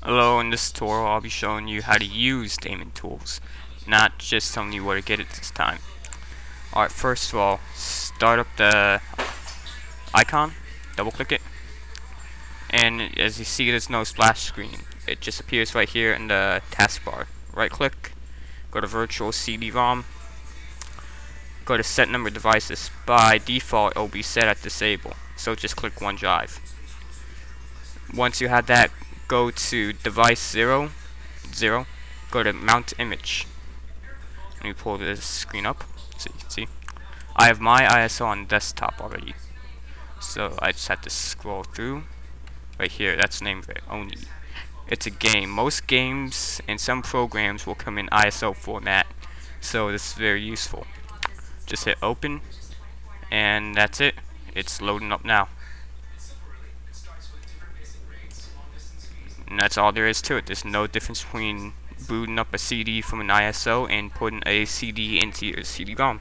Hello, in this tutorial I'll be showing you how to use daemon tools, not just telling you where to get it this time. Alright, first of all, start up the icon, double click it, and as you see there's no splash screen. It just appears right here in the taskbar. Right click, go to virtual CD-ROM, go to set number devices. By default it will be set at disable, so just click one drive. Once you have that, go to device 0, 0, go to mount image. Let me pull this screen up so you can see. I have my ISO on desktop already. So I just have to scroll through. Right here, that's the name of it, Oni. It's a game. Most games and some programs will come in ISO format. So this is very useful. Just hit open and that's it. It's loading up now. And that's all there is to it. There's no difference between booting up a CD from an ISO and putting a CD into your CD-ROM.